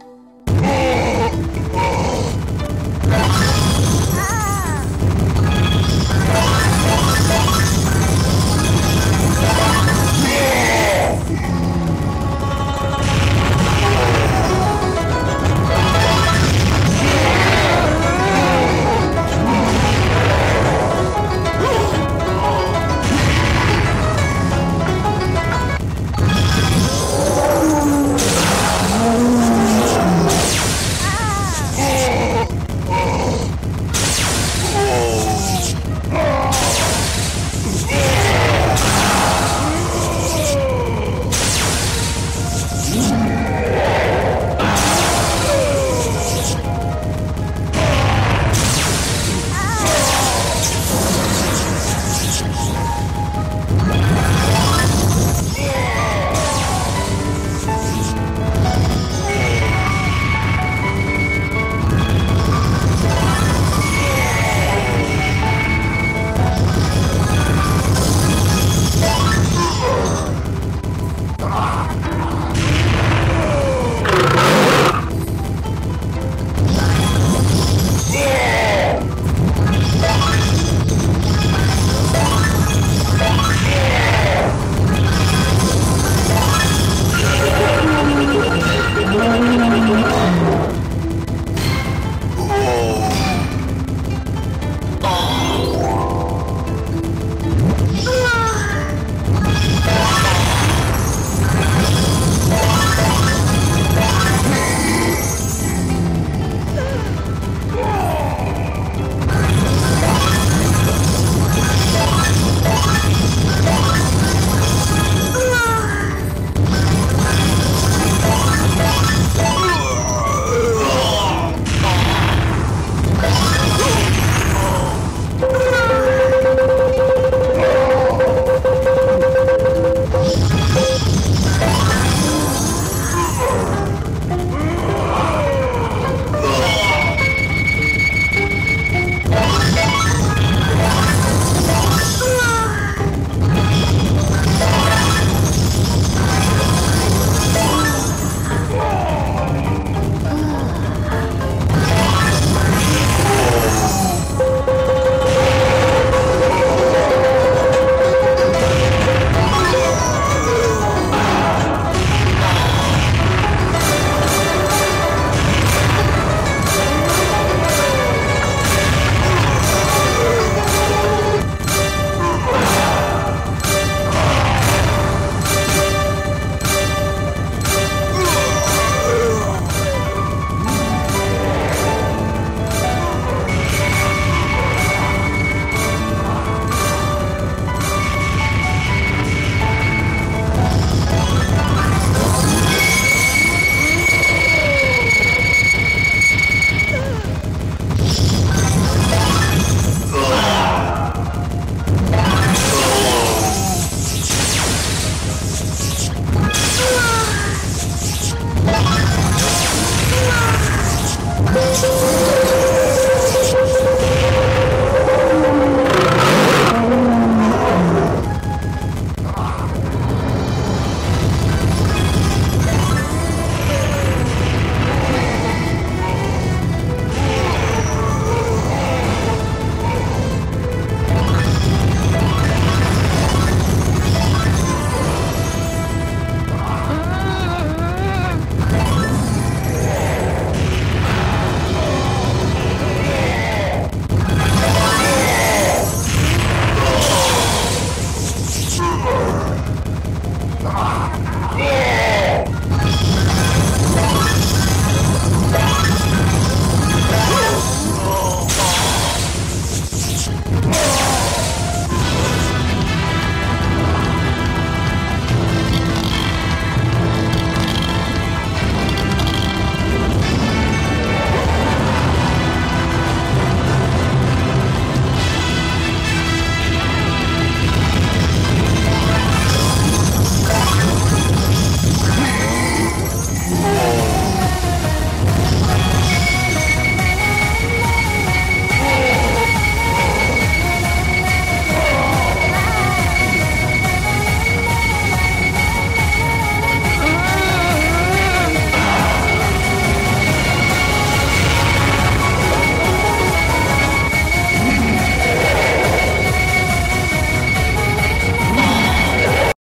you